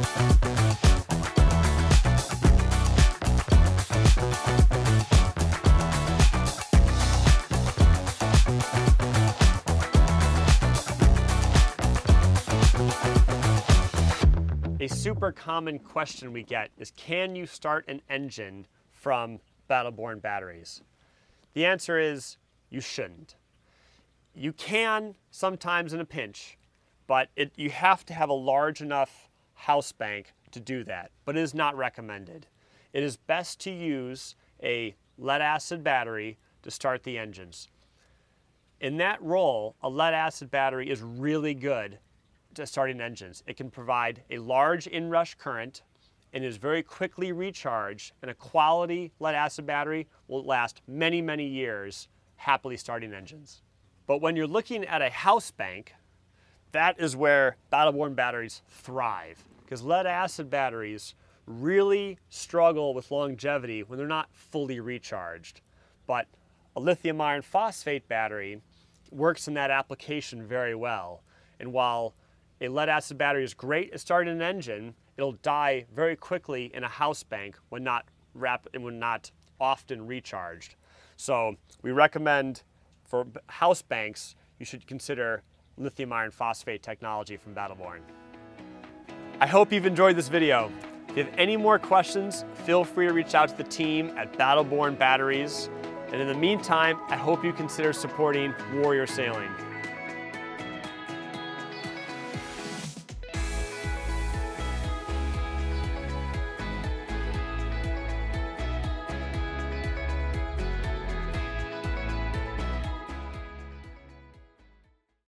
A super common question we get is can you start an engine from Battle-Born batteries? The answer is you shouldn't. You can sometimes in a pinch, but it, you have to have a large enough house bank to do that, but it is not recommended. It is best to use a lead acid battery to start the engines. In that role, a lead acid battery is really good to starting engines. It can provide a large inrush current and is very quickly recharged and a quality lead acid battery will last many, many years happily starting engines. But when you're looking at a house bank, that is where Battle-Born batteries thrive because lead acid batteries really struggle with longevity when they're not fully recharged. But a lithium iron phosphate battery works in that application very well. And while a lead acid battery is great at starting an engine, it'll die very quickly in a house bank when not, when not often recharged. So we recommend for house banks, you should consider lithium iron phosphate technology from Battle-Born. I hope you've enjoyed this video. If you have any more questions, feel free to reach out to the team at Battle-Born Batteries. And in the meantime, I hope you consider supporting Warrior Sailing.